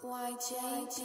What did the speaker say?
YJ